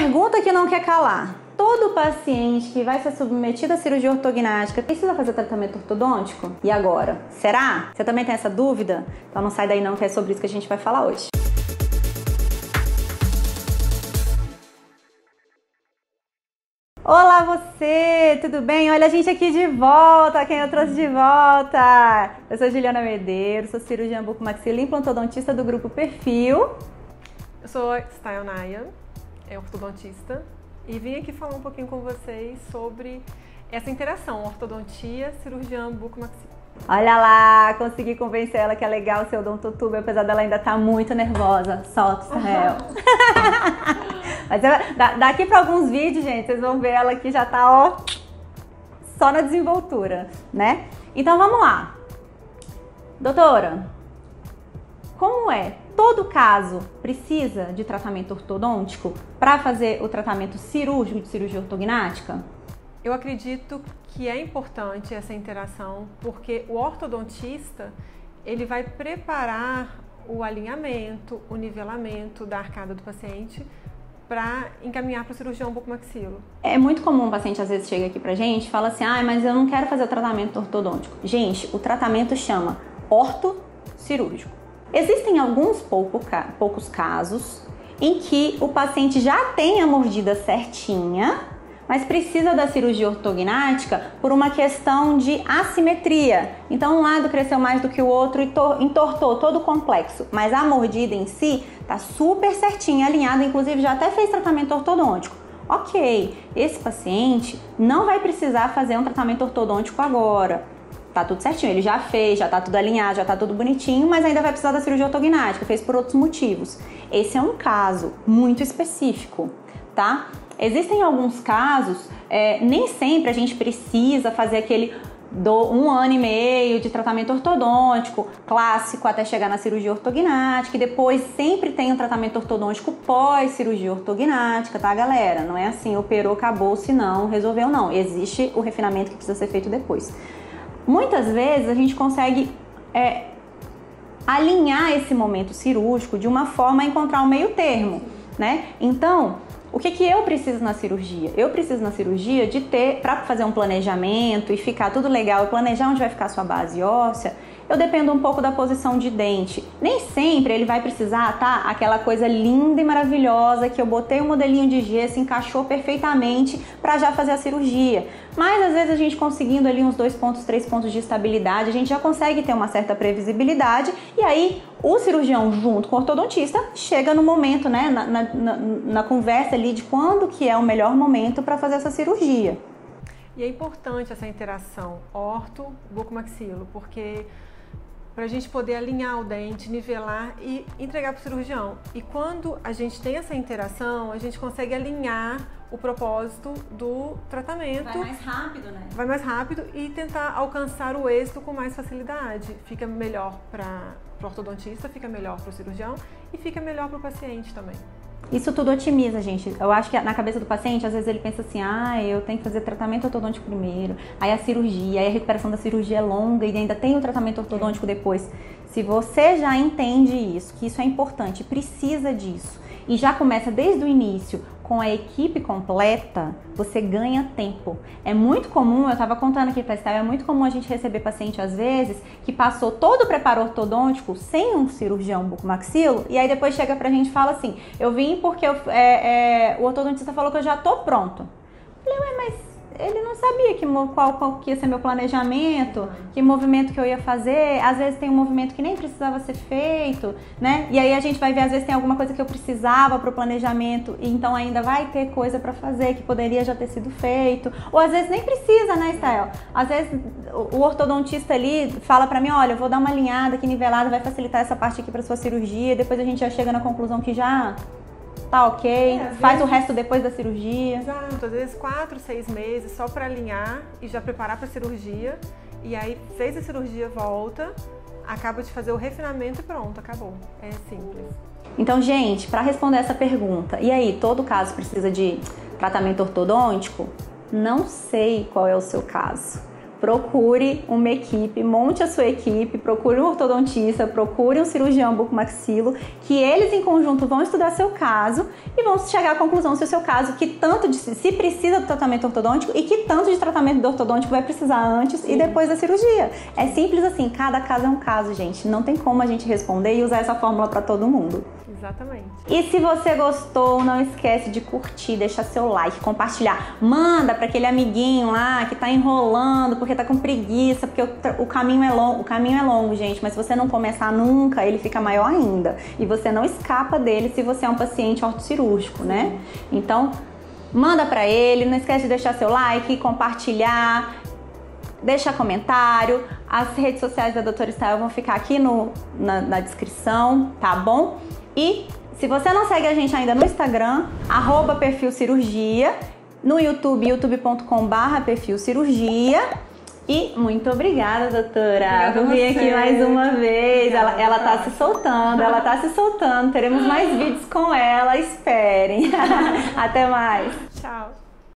Pergunta que não quer calar. Todo paciente que vai ser submetido à cirurgia ortognática precisa fazer tratamento ortodôntico? E agora? Será? Você também tem essa dúvida? Então não sai daí não, que é sobre isso que a gente vai falar hoje. Olá você, tudo bem? Olha a gente aqui de volta, quem eu trouxe de volta? Eu sou Juliana Medeiros, sou cirurgiã bucomaxila implantodontista do grupo Perfil. Eu sou Style Naya, é ortodontista, e vim aqui falar um pouquinho com vocês sobre essa interação ortodontia, cirurgiã bucomaxila. Olha lá, consegui convencer ela que é legal o seu odontotubo, apesar dela ainda estar tá muito nervosa. Solta, Israel. Mas daqui para alguns vídeos, gente, vocês vão ver ela que já tá, ó, só na desenvoltura, né? Então vamos lá. Doutora, como é? Todo caso precisa de tratamento ortodôntico para fazer o tratamento cirúrgico de cirurgia ortognática? Eu acredito que é importante essa interação porque o ortodontista ele vai preparar o alinhamento, o nivelamento da arcada do paciente para encaminhar para o cirurgião bucomaxilo. É muito comum um paciente às vezes chega aqui pra gente e fala assim: "Ah, mas eu não quero fazer o tratamento ortodôntico". Gente, o tratamento chama ortocirúrgico. Existem alguns pouco, poucos casos em que o paciente já tem a mordida certinha, mas precisa da cirurgia ortognática por uma questão de assimetria. Então, um lado cresceu mais do que o outro e entortou todo o complexo, mas a mordida em si tá super certinha, alinhada, inclusive já até fez tratamento ortodôntico. Ok, esse paciente não vai precisar fazer um tratamento ortodôntico agora. Tá tudo certinho, ele já fez, já tá tudo alinhado, já tá tudo bonitinho, mas ainda vai precisar da cirurgia ortognática, fez por outros motivos. Esse é um caso muito específico, tá? Existem alguns casos, é, nem sempre a gente precisa fazer aquele do um ano e meio de tratamento ortodôntico clássico até chegar na cirurgia ortognática e depois sempre tem um tratamento ortodôntico pós cirurgia ortognática, tá galera? Não é assim, operou, acabou, se não, resolveu não. Existe o refinamento que precisa ser feito depois. Muitas vezes a gente consegue é, alinhar esse momento cirúrgico de uma forma a encontrar um meio termo, né? Então, o que, que eu preciso na cirurgia? Eu preciso na cirurgia de ter, para fazer um planejamento e ficar tudo legal, planejar onde vai ficar a sua base óssea, eu dependo um pouco da posição de dente. Nem sempre ele vai precisar, tá? Aquela coisa linda e maravilhosa que eu botei o um modelinho de gesso, encaixou perfeitamente para já fazer a cirurgia. Mas às vezes a gente conseguindo ali uns dois pontos, três pontos de estabilidade, a gente já consegue ter uma certa previsibilidade e aí o cirurgião junto com o ortodontista chega no momento, né, na, na, na, conversa ali de quando que é o melhor momento para fazer essa cirurgia. E é importante essa interação orto-bucomaxilo, porque para a gente poder alinhar o dente, nivelar e entregar para o cirurgião. E quando a gente tem essa interação, a gente consegue alinhar o propósito do tratamento. Vai mais rápido, né? Vai mais rápido e tentar alcançar o êxito com mais facilidade. Fica melhor para o ortodontista, fica melhor para o cirurgião e fica melhor para o paciente também. Isso tudo otimiza, gente. Eu acho que na cabeça do paciente, às vezes ele pensa assim: ah, eu tenho que fazer tratamento ortodôntico primeiro, aí a cirurgia, aí a recuperação da cirurgia é longa e ainda tem o tratamento ortodôntico depois. Se você já entende isso, que isso é importante, precisa disso, e já começa desde o início com a equipe completa, você ganha tempo. É muito comum, eu estava contando aqui para Estel, é muito comum a gente receber paciente às vezes que passou todo o preparo ortodôntico sem um cirurgião bucomaxilo e aí depois chega pra gente e fala assim: eu vim porque eu, é, é, o ortodontista falou que eu já tô pronto. Eu falei, ué, mas ele não sabia que, qual, qual que ia ser meu planejamento, que movimento que eu ia fazer. Às vezes tem um movimento que nem precisava ser feito, né? E aí a gente vai ver, às vezes tem alguma coisa que eu precisava para o planejamento, e então ainda vai ter coisa para fazer que poderia já ter sido feito. Ou às vezes nem precisa, né, Stael? Às vezes o ortodontista ali fala para mim: olha, eu vou dar uma alinhada aqui nivelada, vai facilitar essa parte aqui para sua cirurgia. Depois a gente já chega na conclusão que já tá ok, é, faz vezes, o resto depois da cirurgia. Exato, às vezes quatro, seis meses só para alinhar e já preparar para a cirurgia. E aí fez a cirurgia, volta, acaba de fazer o refinamento e pronto, acabou. É simples. Então, gente, para responder essa pergunta, e aí, todo caso precisa de tratamento ortodôntico? Não sei qual é o seu caso. Procure uma equipe, monte a sua equipe, procure um ortodontista, procure um cirurgião bucomaxilo, que eles em conjunto vão estudar seu caso e vão chegar à conclusão se o seu caso que tanto de, se precisa do tratamento ortodôntico e que tanto de tratamento do ortodôntico vai precisar antes Sim. e depois da cirurgia. É simples assim, cada caso é um caso, gente. Não tem como a gente responder e usar essa fórmula para todo mundo. Exatamente. E se você gostou, não esquece de curtir, deixar seu like, compartilhar. Manda para aquele amiguinho lá que tá enrolando porque tá com preguiça, porque o, o, caminho é longo. O caminho é longo, gente, mas se você não começar nunca, ele fica maior ainda. E você não escapa dele se você é um paciente ortocirúrgico, né? Então, manda para ele, não esquece de deixar seu like, compartilhar deixa comentário. As redes sociais da Doutora Style vão ficar aqui no, na, na descrição, tá bom? E se você não segue a gente ainda no Instagram, arroba perfil cirurgia, no YouTube, youtube.com.br perfil cirurgia. E muito obrigada, doutora, por vir aqui mais uma vez. Obrigada, ela, ela tá se soltando, ela tá se soltando. Teremos mais vídeos com ela, esperem. Até mais. Tchau.